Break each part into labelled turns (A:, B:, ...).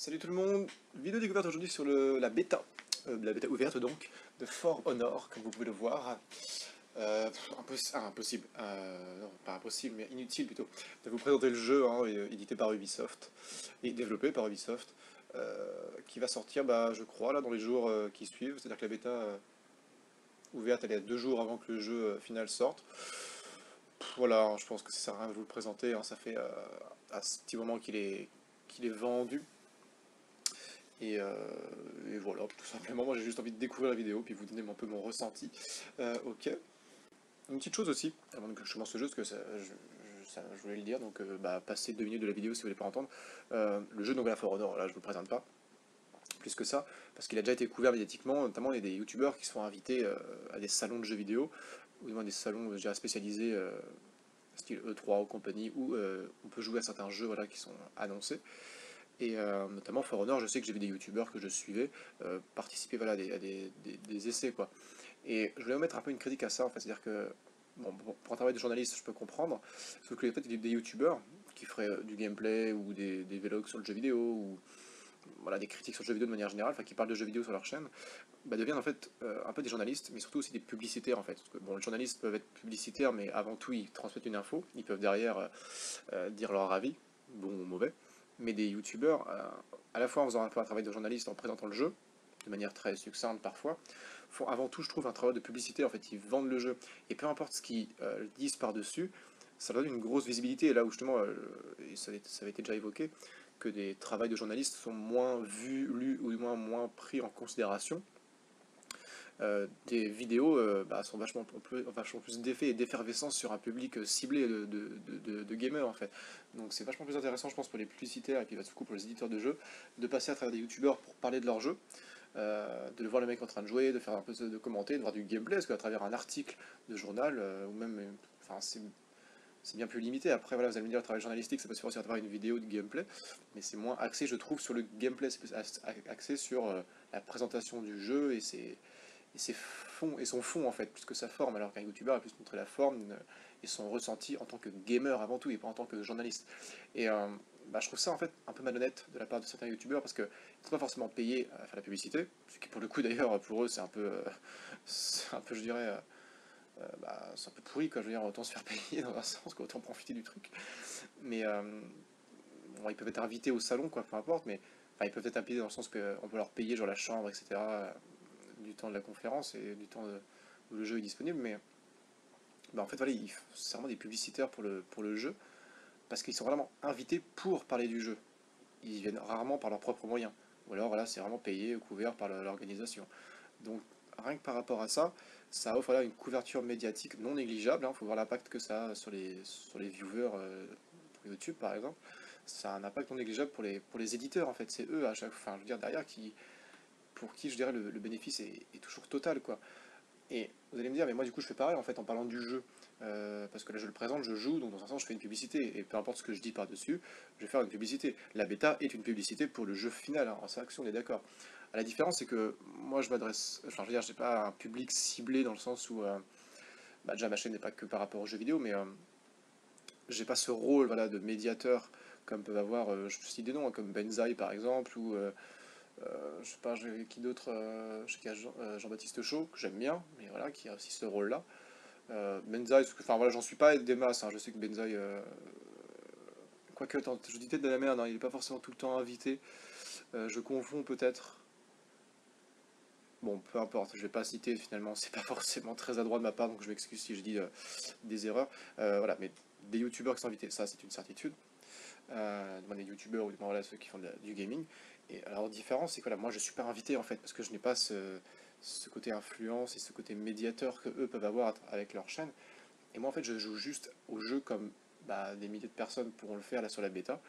A: Salut tout le monde, vidéo découverte aujourd'hui sur le, la bêta, euh, la bêta ouverte donc, de For Honor, comme vous pouvez le voir. Euh, ah, impossible, euh, non pas impossible, mais inutile plutôt, de vous présenter le jeu, hein, édité par Ubisoft, et développé par Ubisoft, qui va sortir, bah, je crois, là dans les jours qui suivent, c'est-à-dire que la bêta ouverte, elle est deux jours avant que le jeu final sorte. voilà, je pense que ça sert à rien de vous le présenter, hein, ça fait à ce petit moment qu'il est, qu'il est vendu, euh, et, voilà, tout simplement, moi j'ai juste envie de découvrir la vidéo, puis vous donner un peu mon ressenti. Euh, ok. Une petite chose aussi, avant que je commence ce jeu, parce que je, voulais le dire, donc euh, bah, passez deux minutes de la vidéo si vous voulez pas entendre. le jeu donc For Honor, là je vous le présente pas, plus que ça, parce qu'il a déjà été couvert médiatiquement, notamment il y a des youtubeurs qui se font inviter à des salons de jeux vidéo, ou moins des salons déjà spécialisés, style E3 ou compagnie, où on peut jouer à certains jeux voilà, qui sont annoncés. Et euh, notamment For Honor, je sais que j'ai vu des youtubeurs que je suivais euh, participer voilà, à, des, essais. quoi. Et je voulais mettre un peu une critique à ça, en c'est-à-dire que, pour un travail de journaliste, je peux comprendre, sauf que fait, des youtubeurs qui feraient euh, du gameplay ou des, vlogs sur le jeu vidéo, ou voilà, des critiques sur le jeu vidéo de manière générale, enfin qui parlent de jeux vidéo sur leur chaîne, bah, deviennent en fait un peu des journalistes, mais surtout aussi des publicitaires en fait. Bon, les journalistes peuvent être publicitaires, mais avant tout ils transmettent une info, ils peuvent derrière dire leur avis, bon ou mauvais mais des youtubeurs, euh, à la fois en faisant un, travail de journaliste, en présentant le jeu, de manière très succincte parfois, font avant tout, je trouve, un travail de publicité, en fait, ils vendent le jeu, et peu importe ce qu'ils euh, disent par-dessus, ça donne une grosse visibilité, et là où justement, euh, ça, avait été déjà évoqué, que des travails de journalistes sont moins vus, lus, ou du moins moins pris en considération, des vidéos euh, bah, sont vachement, vachement plus d'effet et d'effervescence sur un public euh, ciblé de, de, gamers en fait. Donc c'est vachement plus intéressant je pense pour les publicitaires et puis bah, pour les éditeurs de jeux de passer à travers des youtubeurs pour parler de leur jeu. de voir le mec en train de jouer, de faire un peu de commenter, de voir du gameplay, parce qu'à travers un article de journal, ou même, enfin c'est bien plus limité. Après, voilà, vous allez me dire, le travail journalistique, ça peut se faire aussi à travers une vidéo de gameplay, mais c'est moins axé, je trouve, sur le gameplay, c'est plus axé sur la présentation du jeu et c'est et, ses fonds, et son fond en fait, plus que sa forme, alors qu'un youtubeur a plus montrer la forme euh, et son ressenti en tant que gamer avant tout, et pas en tant que journaliste. Et euh, bah, je trouve ça en fait un peu malhonnête de la part de certains youtubeurs, parce qu'ils ne sont pas forcément payés à faire la publicité, ce qui pour le coup d'ailleurs, pour eux, c'est un peu, euh, un peu, je dirais, bah, c'est un peu pourri, quoi, je veux dire, autant se faire payer dans un sens qu'autant profiter du truc. Mais bon, ils peuvent être invités au salon, quoi, peu importe, mais enfin, ils peuvent être invités dans le sens qu'on peut leur payer genre la chambre, etc du temps de la conférence et du temps où le jeu est disponible, mais bah, en fait voilà, c'est vraiment des publicitaires pour le, pour le jeu, parce qu'ils sont vraiment invités pour parler du jeu. Ils viennent rarement par leurs propres moyens, ou alors voilà, c'est vraiment payé ou couvert par l'organisation. Donc rien que par rapport à ça, ça offre voilà, une couverture médiatique non négligeable, il hein. faut voir l'impact que ça a sur les, sur les viewers euh, YouTube par exemple, ça a un impact non négligeable pour les, pour les éditeurs en fait, c'est eux à chaque fois, je veux dire derrière qui, pour qui je dirais le, bénéfice est, toujours total quoi. Et vous allez me dire, mais moi du coup je fais pareil en fait en parlant du jeu, euh, parce que là je le présente, je joue, donc dans un sens je fais une publicité, et peu importe ce que je dis par-dessus, je vais faire une publicité. La bêta est une publicité pour le jeu final, hein, en action, on est d'accord. La différence c'est que moi je m'adresse, enfin je veux dire, j'ai pas un public ciblé dans le sens où, euh, bah, déjà ma chaîne n'est pas que par rapport aux jeux vidéo, mais euh, j'ai pas ce rôle voilà, de médiateur comme peuvent avoir, je cite des noms, hein, comme Benzaï par exemple, ou euh, je sais pas, qui d'autre, euh, je sais qu'il y a euh, Jean-Baptiste Chaud, que j'aime bien, mais voilà, qui a aussi ce rôle-là. Benzaï, enfin voilà, j'en suis pas des masses, hein, je sais que Benzaï, quoique, je dis peut-être de la merde, hein, il n'est pas forcément tout le temps invité, je confonds peut-être, bon, peu importe, je vais pas citer, finalement, c'est pas forcément très adroit de ma part, donc je m'excuse si je dis des erreurs, voilà, mais des youtubeurs qui sont invités, ça c'est une certitude, euh, des youtubeurs ou voilà, ceux qui font du gaming, et alors, différence, c'est que là, moi, je suis pas invité, en fait, parce que je n'ai pas ce, côté influence et ce côté médiateur que eux peuvent avoir avec leur chaîne. Et moi, en fait, je joue juste au jeu comme bah, des milliers de personnes pourront le faire là sur la bêta.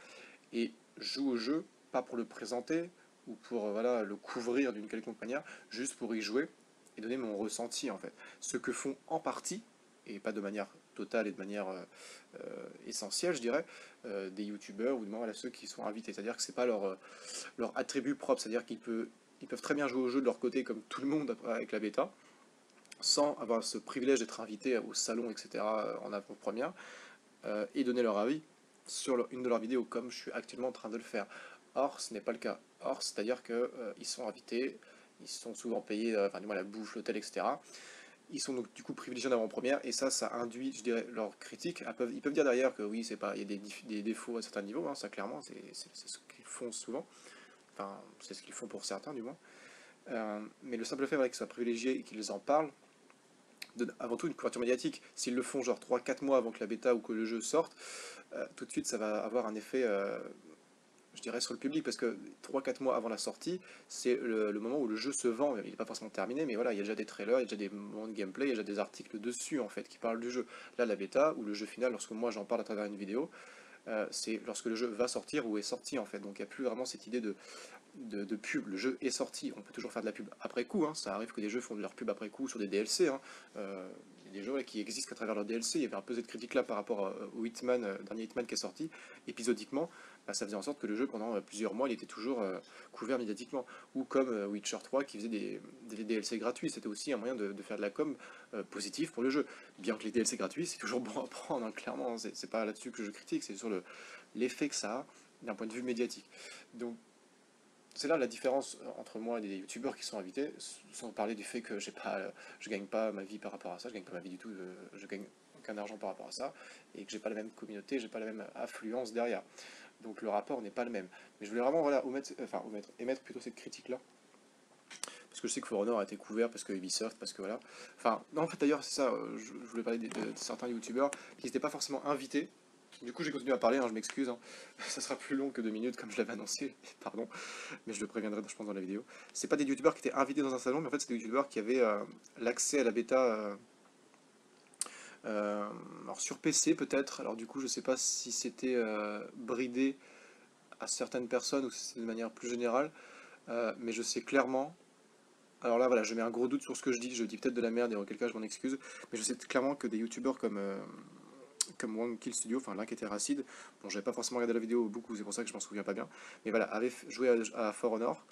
A: Et je joue au jeu, pas pour le présenter ou pour euh, voilà, le couvrir d'une quelconque manière, juste pour y jouer et donner mon ressenti, en fait. Ce que font en partie, et pas de manière totale et de manière euh, euh, essentielle, je dirais, euh, des youtubeurs ou du moins à ceux qui sont invités. C'est-à-dire que c'est pas leur, leur attribut propre, c'est-à-dire qu'ils peuvent, ils peuvent très bien jouer au jeu de leur côté comme tout le monde avec la bêta, sans avoir ce privilège d'être invité au salon, etc., en avant-première, et donner leur avis sur une de leurs vidéos, comme je suis actuellement en train de le faire. Or, ce n'est pas le cas. Or, c'est-à-dire qu'ils sont invités, ils sont souvent payés, enfin du moins la bouffe, l'hôtel, etc ils sont donc du coup privilégiés en avant-première, et ça, ça induit, je dirais, leur critique. Ils peuvent, dire derrière que oui, c'est pas, il y a des, des, défauts à certains niveaux, hein, ça clairement, c'est ce qu'ils font souvent. Enfin, c'est ce qu'ils font pour certains, du moins. Euh, mais le simple fait qu'ils soient privilégiés et qu'ils en parlent, donne avant tout une couverture médiatique. S'ils le font genre 3-4 mois avant que la bêta ou que le jeu sorte, euh, tout de suite ça va avoir un effet euh, je dirais, sur le public, parce que 3-4 mois avant la sortie, c'est le, moment où le jeu se vend, il n'est pas forcément terminé, mais voilà, il y a déjà des trailers, il y a déjà des moments de gameplay, il y a déjà des articles dessus, en fait, qui parlent du jeu. Là, la bêta, ou le jeu final, lorsque moi j'en parle à travers une vidéo, euh, c'est lorsque le jeu va sortir ou est sorti, en fait, donc il n'y a plus vraiment cette idée de, de, pub, le jeu est sorti, on peut toujours faire de la pub après coup, hein. ça arrive que des jeux font de leur pub après coup sur des DLC, hein. euh, il y a des jeux qui existent qu'à travers leur DLC, il y avait un peu cette critique là par rapport euh, au Hitman, dernier Hitman qui est sorti, épisodiquement, bah, ça faisait en sorte que le jeu, pendant euh, plusieurs mois, il était toujours euh, couvert médiatiquement. Ou comme euh, Witcher 3 qui faisait des, DLC gratuits, c'était aussi un moyen de, faire de la com positive pour le jeu. Bien que les DLC gratuits, c'est toujours bon à prendre, hein, clairement, c'est pas là-dessus que je critique, c'est sur l'effet que ça a d'un point de vue médiatique. Donc, c'est là la différence entre moi et des youtubeurs qui sont invités, sans parler du fait que j'ai pas, je gagne pas ma vie par rapport à ça, je gagne pas ma vie du tout, je gagne aucun argent par rapport à ça, et que j'ai pas la même communauté, j'ai pas la même affluence derrière donc le rapport n'est pas le même. Mais je voulais vraiment voilà, enfin, émettre plutôt cette critique-là. Parce que je sais que For Honor a été couvert, parce que Ubisoft, parce que voilà. Enfin, non, en fait d'ailleurs, c'est ça, euh, je, voulais parler de, certains youtubeurs qui n'étaient pas forcément invités. Du coup, j'ai continué à parler, hein, je m'excuse. Hein. Ça sera plus long que deux minutes, comme je l'avais annoncé, pardon. Mais je le préviendrai, je pense, dans la vidéo. C'est pas des youtubeurs qui étaient invités dans un salon, mais en fait, c'est des youtubeurs qui avaient euh, l'accès à la bêta. Euh, euh, alors sur PC peut-être, alors du coup je sais pas si c'était euh, bridé à certaines personnes ou si c'est de manière plus générale, euh, mais je sais clairement, alors là voilà, je mets un gros doute sur ce que je dis, je dis peut-être de la merde et en quel cas je m'en excuse, mais je sais clairement que des youtubeurs comme comme One Kill Studio, enfin l'un qui était Racide, bon j'avais pas forcément regardé la vidéo beaucoup, c'est pour ça que je m'en souviens pas bien, mais voilà, avait joué à, For Honor,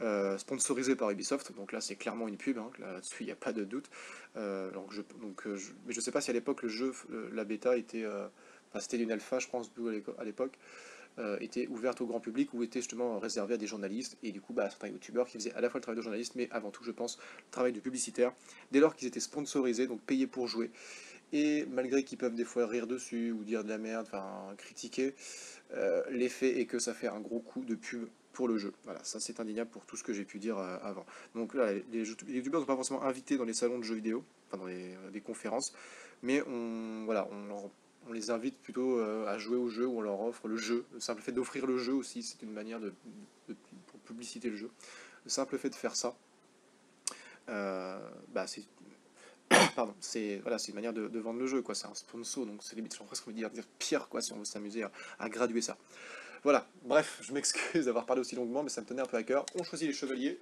A: euh, sponsorisé par Ubisoft, donc là c'est clairement une pub, hein, là-dessus il n'y a pas de doute, euh, donc je, donc, euh, sais pas si à l'époque le jeu, la bêta était, enfin c'était une alpha je pense à l'époque, était ouverte au grand public ou était justement réservée à des journalistes. Et du coup bah, à certains youtubeurs qui faisaient à la fois le travail de journaliste mais avant tout je pense le travail de publicitaire dès lors qu'ils étaient sponsorisés donc payés pour jouer et malgré qu'ils peuvent des fois rire dessus ou dire de la merde, enfin critiquer, euh, l'effet est que ça fait un gros coup de pub pour le jeu. Voilà, ça c'est indéniable pour tout ce que j'ai pu dire euh, avant. Donc là, les, youtubeurs ne sont pas forcément invités dans les salons de jeux vidéo, enfin dans les, euh, conférences, mais on, voilà, on, les invite plutôt à jouer au jeu ou on leur offre le jeu. Le simple fait d'offrir le jeu aussi, c'est une manière de, pour publiciter le jeu. Le simple fait de faire ça, bah, c'est c'est voilà, une manière de, vendre le jeu, quoi. C'est un sponsor, donc c'est limite, je presque dire, dire pire, quoi, si on veut s'amuser à, graduer ça. Voilà, bref, je m'excuse d'avoir parlé aussi longuement, mais ça me tenait un peu à cœur. On choisit les chevaliers.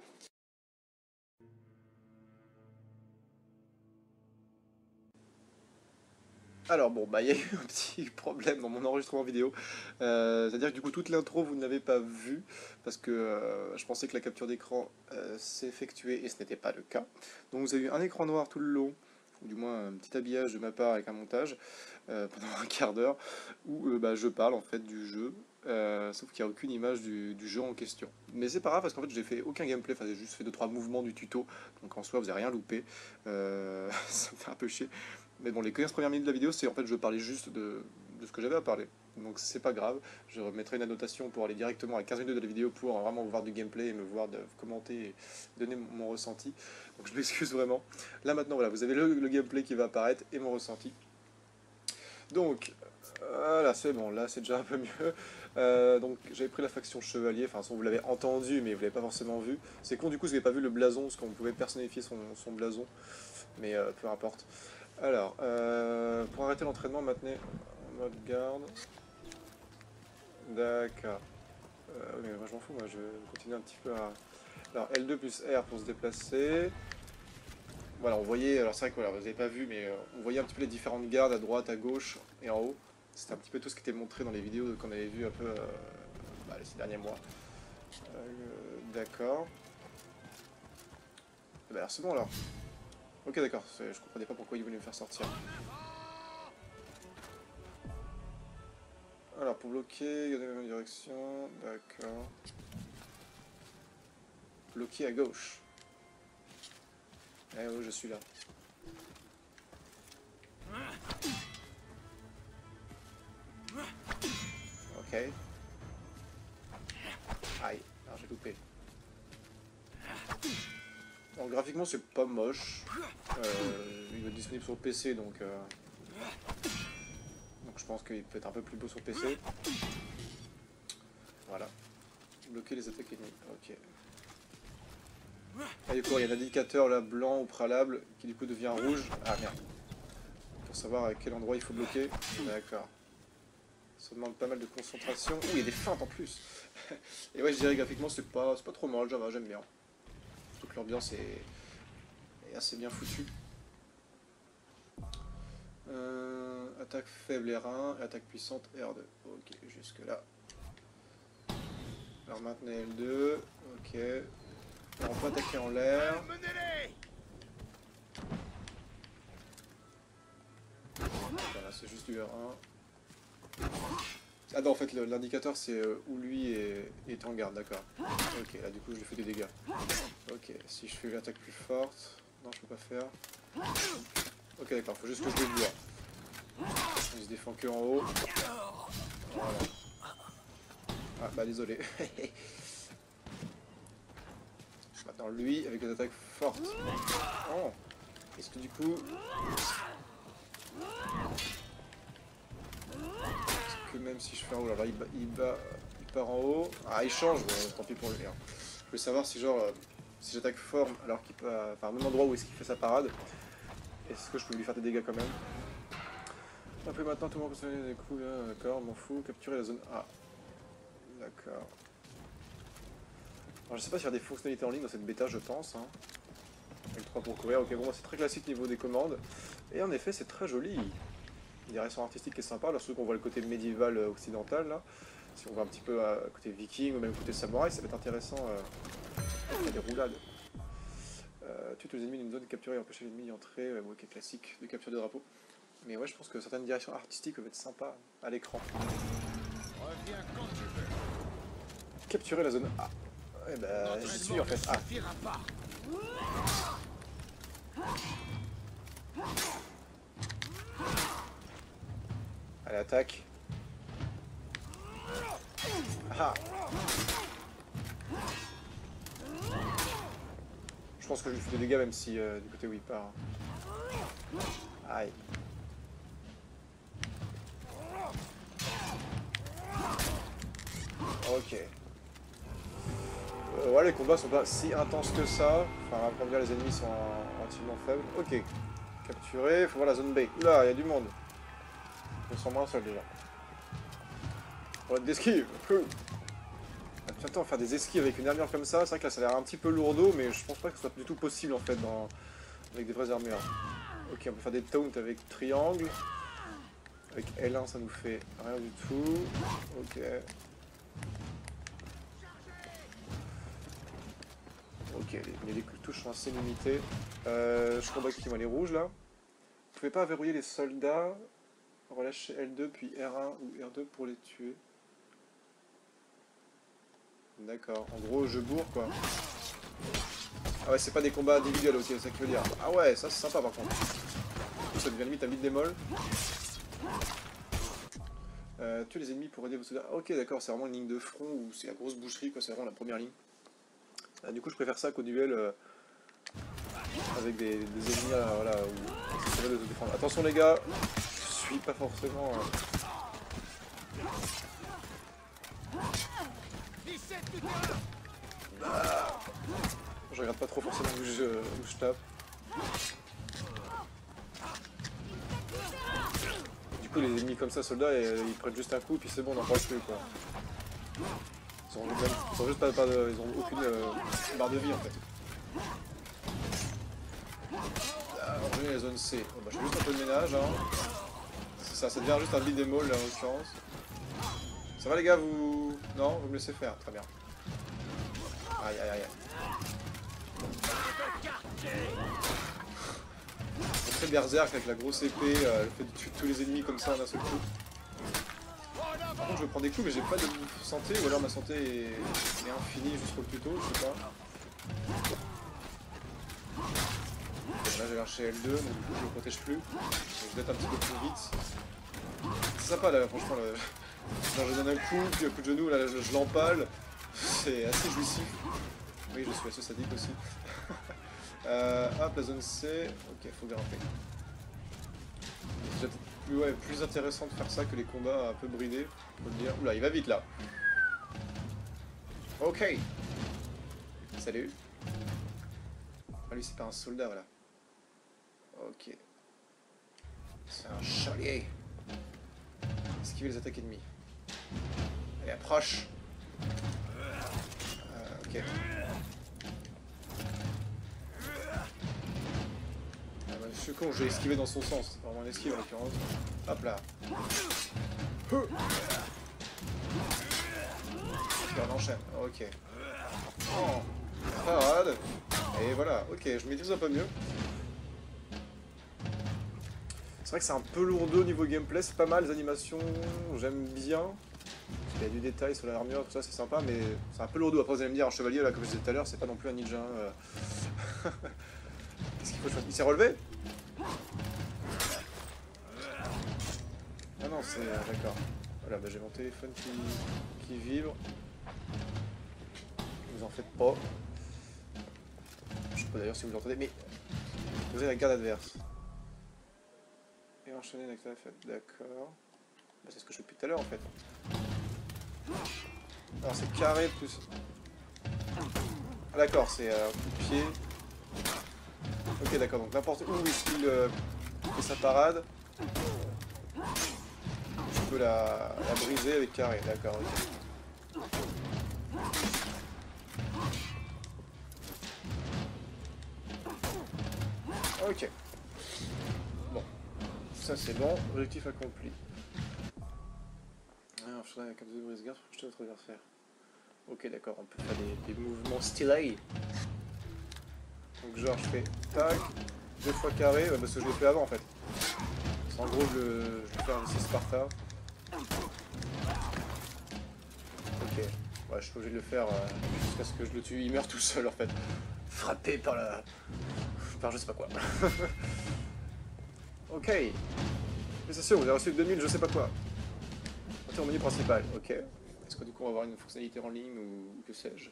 A: Alors bon, bah il y a eu un petit problème dans mon enregistrement vidéo, euh, c'est-à-dire que du coup toute l'intro vous ne l'avez pas vue, parce que euh, je pensais que la capture d'écran euh, s'effectuait et ce n'était pas le cas. Donc vous avez eu un écran noir tout le long, ou du moins un petit habillage de ma part avec un montage, pendant un quart d'heure, où bah, je parle en fait du jeu, sauf qu'il n'y a aucune image du, jeu en question. Mais c'est pas grave parce qu'en fait j'ai fait aucun gameplay, enfin j'ai juste fait 2-3 mouvements du tuto, donc en soi vous n'avez rien loupé, ça me fait un peu chier. Mais bon, les 15 premières minutes de la vidéo, c'est en fait je parlais juste de, ce que j'avais à parler. Donc c'est pas grave, je remettrai une annotation pour aller directement à 15 minutes de la vidéo pour vraiment voir du gameplay et me voir de, commenter et donner mon, ressenti. Donc je m'excuse vraiment. Là maintenant, voilà, vous avez le, gameplay qui va apparaître et mon ressenti. Donc, voilà, c'est bon, là c'est déjà un peu mieux. Euh, donc j'avais pris la faction chevalier, enfin vous l'avez entendu mais vous l'avez pas forcément vu. C'est con du coup, vous n'avez pas vu le blason, parce qu'on pouvait personnalifier son, blason, mais euh, peu importe. Alors, euh, pour arrêter l'entraînement, maintenant en mode garde. D'accord. Euh, mais moi je m'en fous, moi je continue un petit peu à... Alors L2 plus R pour se déplacer. Voilà, on voyait, alors c'est vrai que voilà, vous n'avez pas vu, mais euh, on voyait un petit peu les différentes gardes à droite, à gauche et en haut. C'était un petit peu tout ce qui était montré dans les vidéos qu'on avait vu un peu bah, ces derniers mois. D'accord. Eh ben, c'est bon alors. Ok d'accord, je comprenais pas pourquoi il voulait me faire sortir. Alors, pour bloquer, il y a une direction. D'accord. Bloquer à gauche. Eh oui, je suis là. Ok. Aïe, alors j'ai loupé. Alors graphiquement c'est pas moche. Euh, il est disponible sur PC donc... Euh... Pense qu'il peut être un peu plus beau sur PC. Voilà. Bloquer les attaques ennemies. Ok. Ah, il y a un indicateur là blanc ou préalable qui du coup devient rouge. Ah merde. Pour savoir à quel endroit il faut bloquer. D'accord. Ça demande pas mal de concentration. Ouh, il y a des feintes en plus. Et ouais, je dirais graphiquement c'est pas, pas trop mal, j'aime bien. Toute l'ambiance est... est, assez bien foutue. Euh, attaque faible R1 et attaque puissante R2. Ok, jusque là. Alors maintenant L2. Ok. Alors on peut attaquer en l'air. Voilà, c'est juste du R1. Ah non, en fait, l'indicateur, c'est euh, où lui est, en garde, d'accord. Ok, là, du coup, je lui fais des dégâts. Ok, si je fais l'attaque plus forte... Non, je peux pas faire. Ok, d'accord, faut juste que je le vois. Il se défend que en haut. Voilà. Ah, bah, désolé. Maintenant, lui, avec des attaques fortes. Oh Est-ce que, du coup... que même si je fais un haut, là, il, il, part en haut. Ah, il change, tant pis pour lui. Hein. Je veux savoir si, genre, euh, si j'attaque fort alors qu'il peut. Enfin, même endroit où est-ce qu'il fait sa parade, est-ce que je peux lui faire des dégâts quand même Après, maintenant, tout le monde peut des coups, d'accord, m'en fous. Capturer la zone A. D'accord. Alors, je sais pas s'il y a des fonctionnalités en ligne dans cette bêta, je pense. Hein. Avec 3 pour courir, ok, bon, c'est très classique niveau des commandes. Et en effet, c'est très joli direction artistique qui est sympa, là, surtout qu'on voit le côté médiéval euh, occidental, là. Si on voit un petit peu à côté viking ou même côté samouraï, ça va être intéressant. Euh, des roulades. Tue tous les ennemis d'une zone capturée et empêcher l'ennemi d'y entrer, ouais, ok, classique de capture de drapeau. Mais ouais, je pense que certaines directions artistiques peuvent être sympas à l'écran. Capturer la zone A. Eh ben, j'y suis en fait. Ah. Allez, attaque. Ah pense que je lui fais des dégâts même si euh, du côté où il part. Aïe. Ok. Euh, ouais, les combats sont pas si intenses que ça. Enfin, à dire, les ennemis sont relativement faibles. Ok. Capturé, faut voir la zone B. Oula, il y a du monde. Je me sens moins seul déjà. On va d'esquive Attends, faire des esquives avec une armure comme ça, c'est vrai que là ça a l'air un petit peu lourdeau, mais je pense pas que ce soit du tout possible en fait dans... avec des vraies armures. Ok, on peut faire des taunts avec triangle. Avec L1 ça nous fait rien du tout. Ok. Ok, les, touches sont assez limitées. Euh, je combat qui vont les rouges là. Vous pouvez pas verrouiller les soldats relâcher L2 puis R1 ou R2 pour les tuer. D'accord, en gros je bourre quoi. Ah ouais, c'est pas des combats individuels, ok, c'est ça qui veut dire. Ah ouais, ça c'est sympa par contre. Ça devient limite un vite démol. Euh, les ennemis pour aider vos soldats. Ah, ok, d'accord, c'est vraiment une ligne de front ou c'est la grosse boucherie, quoi, c'est vraiment la première ligne. Ah, du coup, je préfère ça qu'au duel euh, avec des, ennemis, euh, voilà, où de défendre. Attention les gars, pas forcément... Euh... Je regarde pas trop forcément où je, où je tape. Du coup les ennemis comme ça, soldats, ils prennent juste un coup puis c'est bon, on n'en parle plus quoi. Ils ont, juste pas, de, ils ont aucune euh, barre de vie en fait. Alors, on est la zone C. Bah, je fais juste un peu de ménage. Hein ça, ça devient juste un beat là en l'occurrence. Ça va les gars, vous... Non, vous me laissez faire, très bien. Aïe aïe aïe. C'est très berserk avec la grosse épée, euh, le fait de tuer tous les ennemis comme ça en un seul coup. que je prends des coups, mais j'ai pas de santé, ou alors ma santé est, infinie jusqu'au tuto, je sais pas. Là j'ai lâché L2, donc du coup je me protège plus. Donc je vais être un petit peu plus vite. C'est sympa là, franchement. Je donne un coup, puis un coup de genou, là je, l'empale. C'est assez jouissif. Oui, je suis assez sadique aussi. euh, hop, la zone C. Ok, faut grimper. C'est plus, ouais, plus intéressant de faire ça que les combats un peu bridés, faut le dire. Oula, il va vite là. Ok. Salut. Ah lui c'est pas un soldat voilà. Ok. C'est un chalier. Esquiver les attaques ennemies. Allez, approche. Euh, ok. Ah, bah, je suis con, j'ai esquivé dans son sens. C'est vraiment esquive en l'occurrence. Hop là. On enchaîne. Ok. Oh. Parade. Et voilà, ok, je maîtrise un peu mieux. C'est vrai que c'est un peu lourd au niveau gameplay, c'est pas mal les animations, j'aime bien. Il y a du détail sur l'armure, tout ça, c'est sympa, mais c'est un peu lourd. Après, vous allez me dire, un chevalier, là, comme je disais tout à l'heure, c'est pas non plus un ninja. Euh. Qu'est-ce qu'il faut choisir Il s'est relevé? Ah non, c'est... Euh, d'accord. Voilà, bah, j'ai mon téléphone qui, vibre. Vous en faites pas. Je sais pas d'ailleurs si vous l'entendez, mais... Vous avez la garde adverse enchaîner avec la fête, d'accord. Bah, c'est ce que je fais depuis tout à l'heure en fait. Alors c'est carré plus... Ah d'accord, c'est euh, coup de pied. Ok d'accord, donc n'importe où il euh, fait sa parade, je peux la, la briser avec carré, d'accord. Ok ça c'est bon, objectif accompli. Je suis comme de brise garde, je te votre adversaire. Ok, d'accord, on peut faire des, mouvements stylés. Donc, genre, je fais tac, deux fois carré, parce que je l'ai fait avant en fait. En gros, je, vais faire un 6 Sparta. Ok, ouais, je suis obligé de le faire euh, jusqu'à ce que je le tue. Il meurt tout seul en fait. Frappé par la. par je sais pas quoi. Ok. c'est sûr, vous avez reçu 2000, je sais pas quoi. Au menu principal, ok. Est-ce que du coup on va avoir une fonctionnalité en ligne ou que sais-je?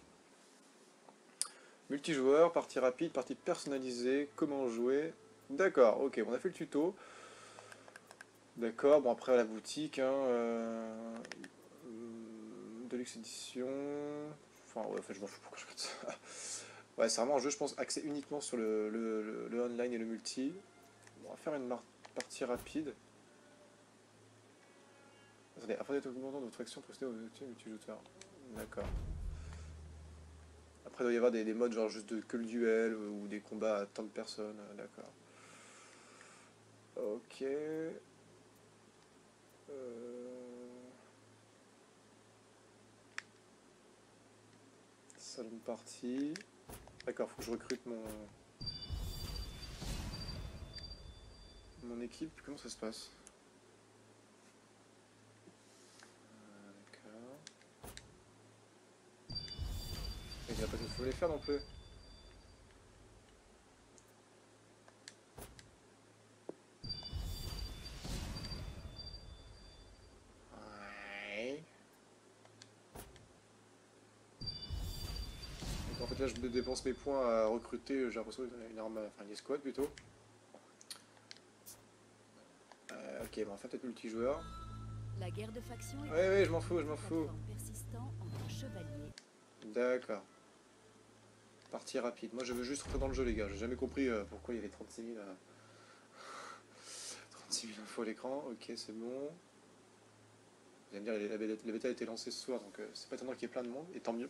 A: Multijoueur, partie rapide, partie personnalisée, comment jouer? D'accord, ok, on a fait le tuto. D'accord, bon après à la boutique, hein, euh, Deluxe édition. Enfin ouais, je m'en fous pourquoi je fais ça? Ouais, c'est vraiment un jeu, je pense, axé uniquement sur le, le online et le multi. On va faire une partie rapide. Attendez, après d'être augmentant de votre action postée au multijoueur. D'accord. Après, il doit y avoir des, modes genre juste de, que le duel ou des combats à tant de personnes. D'accord. Ok. Euh... Salon de partie. D'accord, faut que je recrute mon... mon équipe, comment ça se passe euh, D'accord. Il n'y a pas de faut les faire non plus. Ouais. Donc en fait là je dépense mes points à recruter, j'ai l'impression une arme, enfin une escouade plutôt. Ok, bon, on va peut-être multijoueur.
B: La guerre de faction
A: Oui, oui, je m'en fous, je m'en fous. D'accord. Partie rapide. Moi, je veux juste rentrer dans le jeu, les gars. J'ai jamais compris euh, pourquoi il y avait 36 000, euh... 36 000 infos à l'écran. Ok, c'est bon. Vous allez me dire, la, la, bêta a été lancée ce soir, donc euh, c'est pas étonnant qu'il y ait plein de monde, et tant mieux.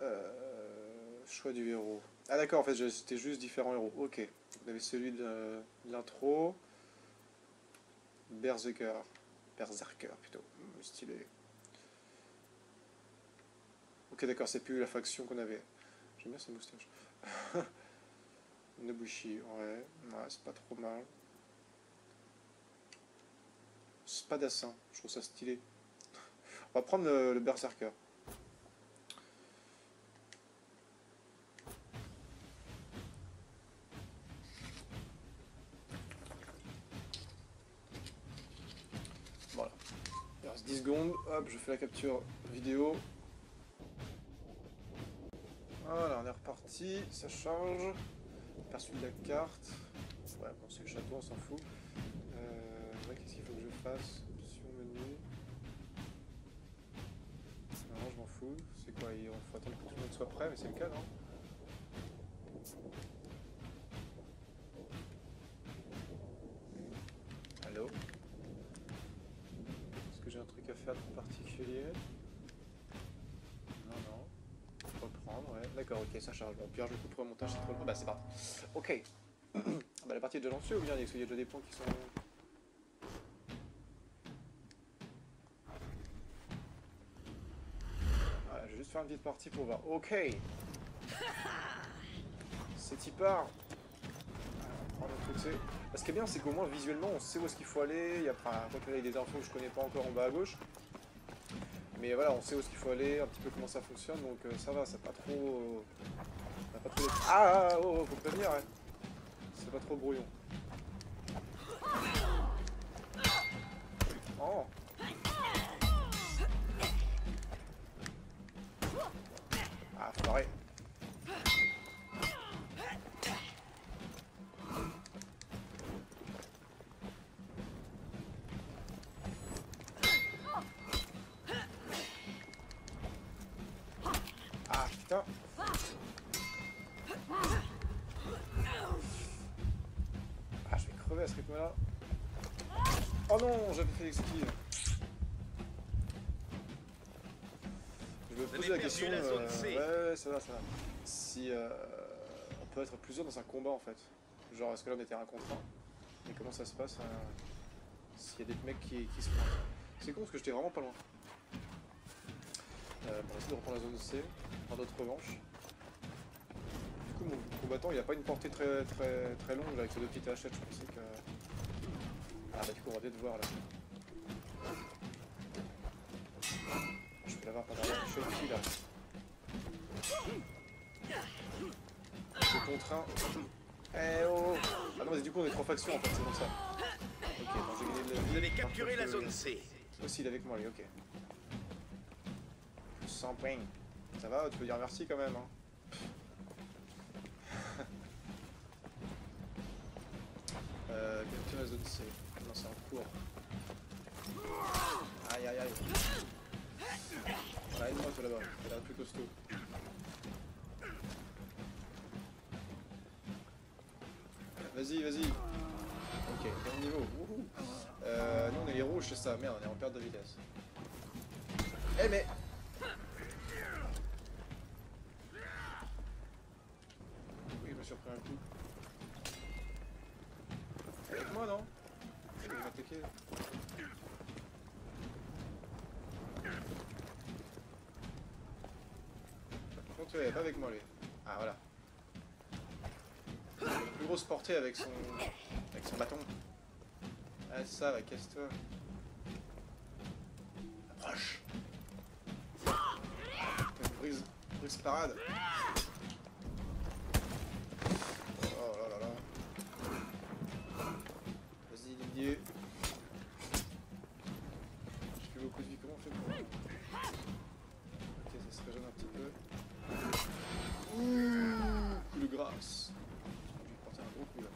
A: Euh, choix du héros. Ah d'accord, en fait, c'était juste différents héros. Ok. Vous avez celui de l'intro. Berserker. Berserker plutôt. Hmm, stylé. Ok d'accord, c'est plus la faction qu'on avait. J'aime bien ces moustaches. Nobushi, ouais. Ouais, c'est pas trop mal. Spadassin, je trouve ça stylé. On va prendre le, le Berserker. Voilà. Il reste 10 secondes. Hop, je fais la capture vidéo. Voilà, on est reparti. Ça charge. Aperçu de la carte. Ouais, bon, c'est le château, on s'en fout. Euh, qu'est-ce qu'il faut que je fasse Option menu? Non, je m'en fous. C'est quoi Il faut attendre que tout le monde soit prêt, mais c'est le cas, non? Allô? Est-ce que j'ai un truc à faire de particulier Non, non. Reprendre, ouais. Ok, ça charge. Bon, puis je coupe le montage, c'est trop long. Bah, c'est parti. Ok. bah, la partie est déjà lancée ou bien est-ce qu'il y a déjà des points qui sont. Je vais juste faire une petite partie pour voir. Ok. C'est. Bah, Ce qui est bien, c'est qu'au moins visuellement, on sait où est-ce qu'il faut aller. Il y a, enfin, quoi y des infos que je connais pas encore en bas à gauche. Mais voilà, on sait où est-ce qu'il faut aller, un petit peu comment ça fonctionne, donc euh, ça va, c'est pas trop... euh, pas trop... Ah, ah, ah, oh, oh, faut prévenir, hein. C'est pas trop brouillon. Oh ce rythme-là. Oh non, j'avais fait l'esquive. Je me posais la question.
C: la
A: euh, ouais, ouais, ça va, ça va. Si euh, on peut être plusieurs dans un combat en fait. Genre, est-ce que là on était un contre un Et comment ça se passe euh, s'il y a des mecs qui, qui se pointent C'est con parce que j'étais vraiment pas loin. Euh, bon, on va essayer de reprendre la zone C, par d'autres revanches. Du coup, mon combattant, il a pas une portée très très très longue là, avec ses deux petites hachettes. Je pensais que. Ah bah du coup, on va peut-être voir là. Je peux l'avoir pendant la chute là. Je contraint. Eh oh Ah non, mais du coup, on est trois factions en fait, c'est pour ça. Ok, bon, j'ai gagné le.
C: Vous avez capturé la
A: Par
C: zone C.
A: Aussi, il est avec moi, lui, ok. Plus 100 points. Ça va, tu peux dire merci quand même, hein. euh, capture la zone C. Aïe, aïe, aïe. Ah, aide-moi, toi là-bas. T'as l'air plus costaud. Vas-y, vas-y. Ok, bon niveau. Euh, nous on est les rouges, c'est ça. Merde, on est en perte de vitesse. Eh mais Oui, je me suis repris un coup. Avec moi, non M'attaquer. Par contre, pas avec moi, lui. Ah, voilà. Il a une plus grosse portée avec son, avec son bâton. Ah, ça, va, casse-toi. Approche. Brise, brise parade. Oh là là là. Vas-y, Didier. J'ai plus beaucoup de vie, comment on fait pour... Ok, ça se régène un petit peu. Ouh, coup de grâce. Je vais porter un gros coup là.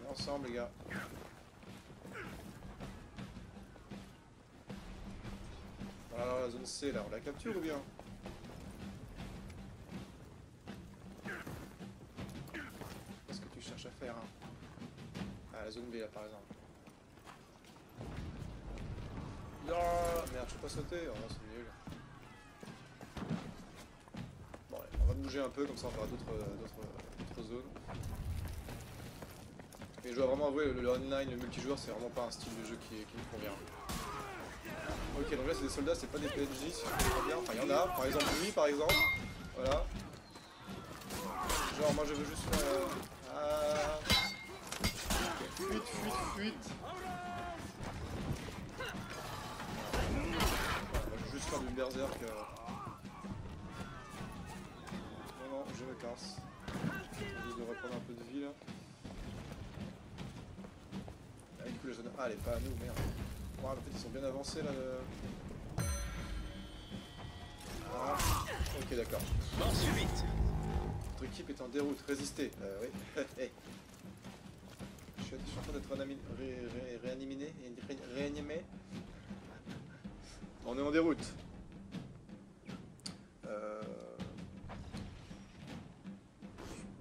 A: On est les gars. Voilà la zone C là, on la capture ou bien Qu'est-ce que tu cherches à faire hein Ah la zone B là par exemple. Non Merde, je peux pas sauter, oh non c'est nul. Bon on va bouger un peu, comme ça on fera d'autres d'autres zones. Mais je dois vraiment avouer, le, le online, multijoueur, c'est vraiment pas un style de jeu qui, qui me convient. Ok, donc là c'est des soldats, c'est pas des PNJ, si je bien. Enfin, il y en a, par exemple, lui, par exemple. Voilà. Genre, moi je veux juste faire... Euh... Ah. Fuite, fuite, fuite. Voilà, moi, je veux juste faire du berserk. Euh. Ah, elle est pas à nous, merde. Ils sont bien avancés là. le- Ah, ok, d'accord.
C: Mort subite.
A: Votre équipe est en déroute, résistez. Euh, oui. Hey. Je suis, en train d'être réanimé. On est en déroute. Euh...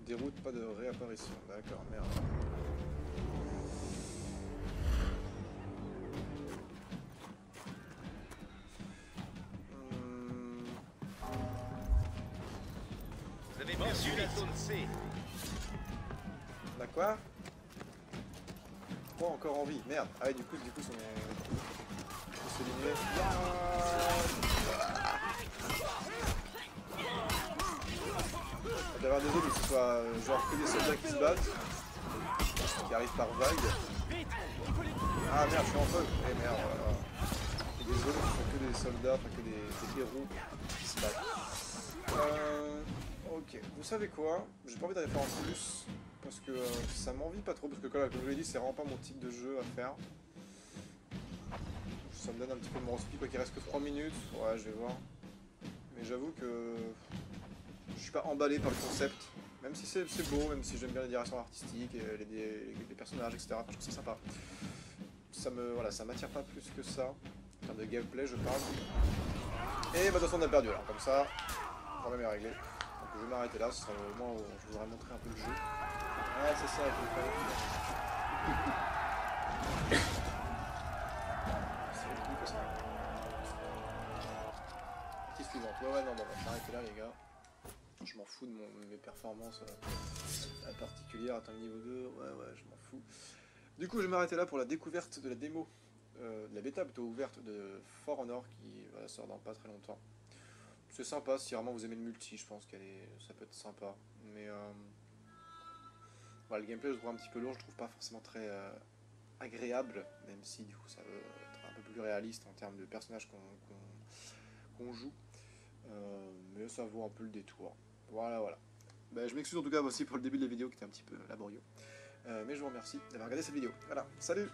A: Déroute, pas de réapparition. D'accord, merde. Merde. Ah ouais, du coup, du coup, on est... On avoir des zones où ce soit euh, genre que des soldats qui se battent, qui arrivent par vague. Ah merde, je suis en feu. Eh merde, voilà. Il y a des zones où ce que des soldats, enfin que des, des héros qui se battent. Euh, ok, vous savez quoi? J'ai pas envie d'aller faire en plus, parce que euh, ça m'envie pas trop, parce que comme, je vous l'ai dit, c'est vraiment pas mon type de jeu à faire. Ça me donne un petit peu mon recipe, quoi qu'il reste que 3 minutes. Ouais, je vais voir. Mais j'avoue que je suis pas emballé par le concept. Même si c'est beau, même si j'aime bien la direction artistique, et les, les- les personnages, etc. Je trouve ça sympa. Ça me, voilà, ça m'attire pas plus que ça. En termes de gameplay, je parle. Et bah, de toute façon, on a perdu alors. Comme ça, le problème est réglé. Je vais m'arrêter là. Ce sera le moment où je vous montré un peu le jeu. Ouais, c'est ça, je vais faire le C'est le coup que ça. Partie suivante. Ouais, ouais, non, bon, on va là, les gars. Je m'en fous de, mes performances euh, particulières. Atteint le niveau 2. Ouais, ouais, je m'en fous. Du coup, je vais m'arrêter là pour la découverte de la démo, euh, de la bêta plutôt ouverte de For Honor qui sort dans pas très longtemps. C'est sympa si vraiment vous aimez le multi, je pense qu'elle est, ça peut être sympa. Mais euh, voilà, le gameplay, je trouve un petit peu lourd, je trouve pas forcément très euh, agréable, même si du coup ça veut être un peu plus réaliste en termes de personnages qu'on joue. Euh, mais ça vaut un peu le détour. Voilà, voilà. Ben, je m'excuse en tout cas aussi pour le début de la vidéo qui était un petit peu laborieux. Mais je vous remercie d'avoir regardé cette vidéo. Voilà, salut